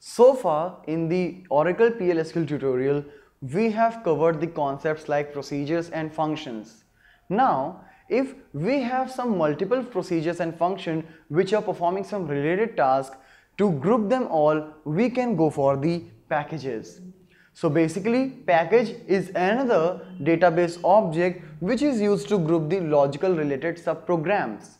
So far in the Oracle PLSQL tutorial, we have covered the concepts like procedures and functions. Now, if we have some multiple procedures and functions which are performing some related task, to group them all, we can go for the packages. So basically, package is another database object which is used to group the logical related subprograms.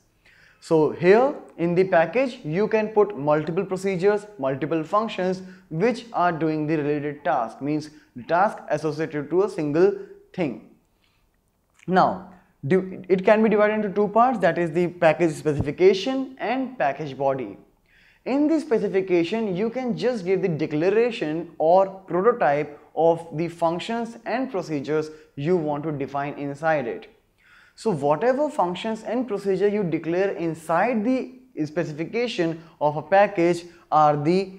So here in the package you can put multiple procedures, multiple functions which are doing the related task means task associated to a single thing. Now it can be divided into two parts that is the package specification and package body. In the specification you can just give the declaration or prototype of the functions and procedures you want to define inside it. So whatever functions and procedure you declare inside the specification of a package are the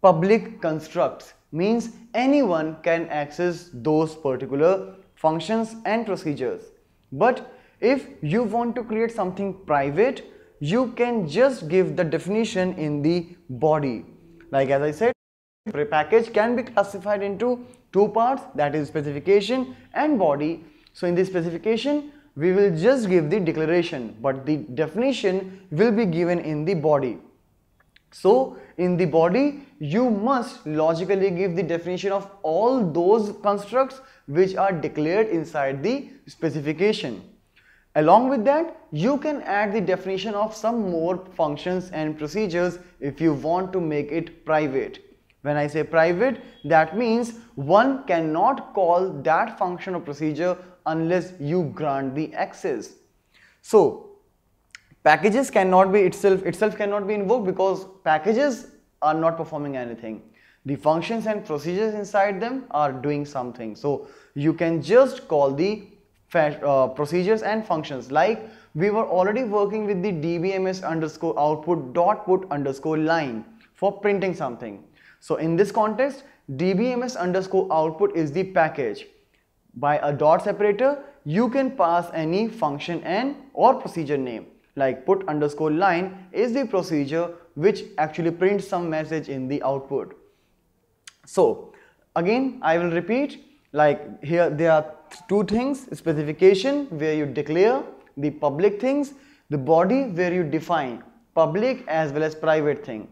public constructs means anyone can access those particular functions and procedures. But if you want to create something private, you can just give the definition in the body. Like as I said, a package can be classified into two parts that is specification and body. So in the specification, we will just give the declaration but the definition will be given in the body. So in the body you must logically give the definition of all those constructs which are declared inside the specification. Along with that you can add the definition of some more functions and procedures if you want to make it private. When I say private, that means one cannot call that function or procedure unless you grant the access. So packages cannot be itself, itself cannot be invoked because packages are not performing anything. The functions and procedures inside them are doing something. So you can just call the uh, procedures and functions like we were already working with the dbms underscore output dot put underscore line for printing something so in this context, dbms underscore output is the package. By a dot separator, you can pass any function and or procedure name like put underscore line is the procedure which actually prints some message in the output. So again, I will repeat like here there are two things specification where you declare the public things, the body where you define public as well as private thing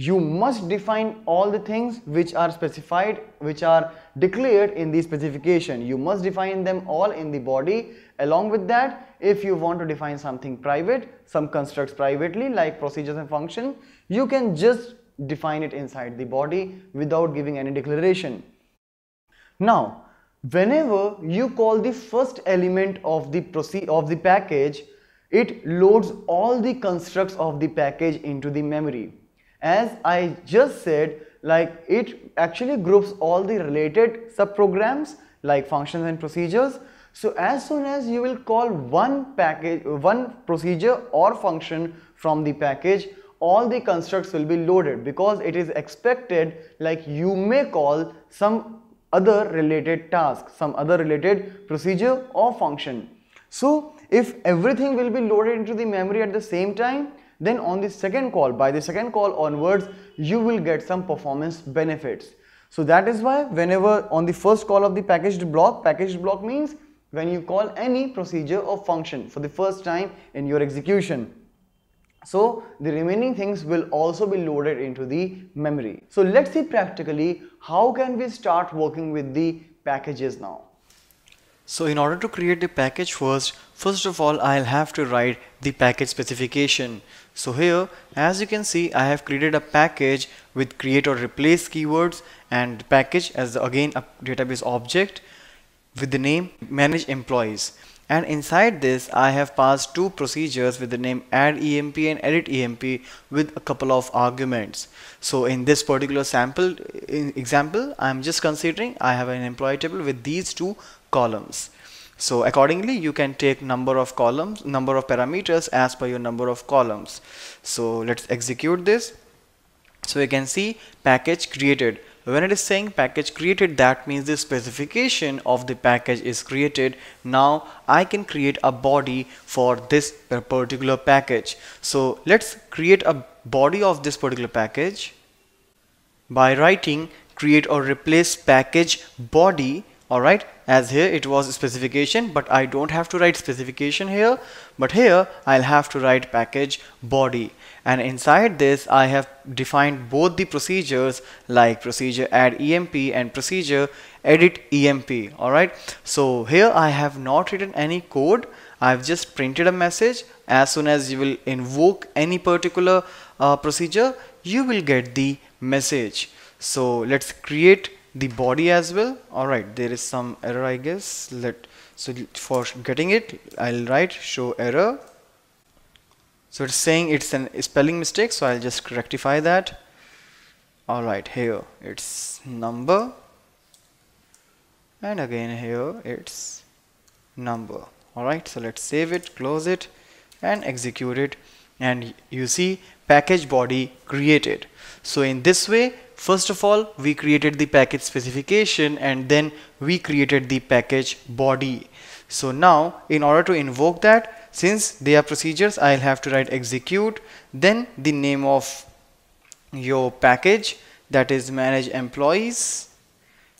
you must define all the things which are specified which are declared in the specification. You must define them all in the body. Along with that if you want to define something private some constructs privately like procedures and function you can just define it inside the body without giving any declaration. Now whenever you call the first element of the proceed of the package it loads all the constructs of the package into the memory as I just said like it actually groups all the related subprograms like functions and procedures. So as soon as you will call one package one procedure or function from the package all the constructs will be loaded because it is expected like you may call some other related task some other related procedure or function. So if everything will be loaded into the memory at the same time then on the second call by the second call onwards you will get some performance benefits. So that is why whenever on the first call of the packaged block packaged block means when you call any procedure or function for the first time in your execution. So the remaining things will also be loaded into the memory. So let's see practically how can we start working with the packages now so in order to create the package first, first of all I'll have to write the package specification. So here as you can see I have created a package with create or replace keywords and package as again a database object with the name manage employees and inside this I have passed two procedures with the name add emp and edit emp with a couple of arguments. So in this particular sample example I'm just considering I have an employee table with these two columns. So accordingly you can take number of columns number of parameters as per your number of columns. So let's execute this. So you can see package created when it is saying package created that means the specification of the package is created. Now I can create a body for this particular package. So let's create a body of this particular package by writing create or replace package body alright as here it was specification but I don't have to write specification here. But here I'll have to write package body. And inside this I have defined both the procedures like procedure add emp and procedure edit emp alright so here I have not written any code. I've just printed a message. As soon as you will invoke any particular uh, procedure you will get the message. So let's create the body as well. Alright there is some error I guess. Let so for getting it I'll write show error. So it's saying it's an spelling mistake so I'll just rectify that. Alright here it's number. And again here it's number. Alright so let's save it close it and execute it. And you see package body created. So in this way First of all, we created the package specification and then we created the package body. So now in order to invoke that, since they are procedures, I'll have to write execute, then the name of your package that is manage employees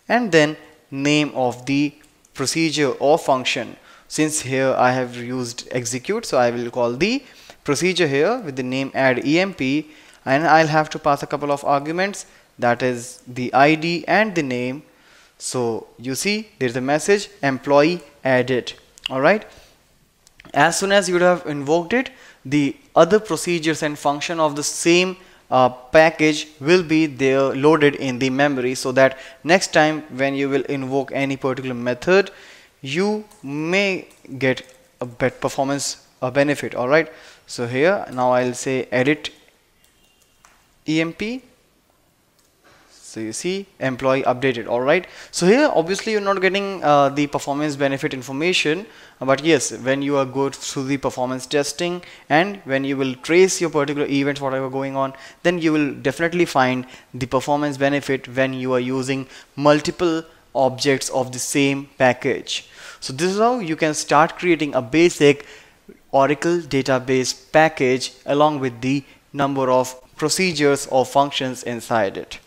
and then name of the procedure or function. Since here I have used execute, so I will call the procedure here with the name add emp and I'll have to pass a couple of arguments that is the ID and the name. So you see there's a message employee added alright? As soon as you have invoked it the other procedures and function of the same uh, package will be there loaded in the memory so that next time when you will invoke any particular method you may get a better performance a benefit alright? So here now I'll say edit emp so you see employee updated all right? So here obviously you're not getting uh, the performance benefit information but yes when you are go through the performance testing and when you will trace your particular events whatever going on then you will definitely find the performance benefit when you are using multiple objects of the same package. So this is how you can start creating a basic Oracle database package along with the number of procedures or functions inside it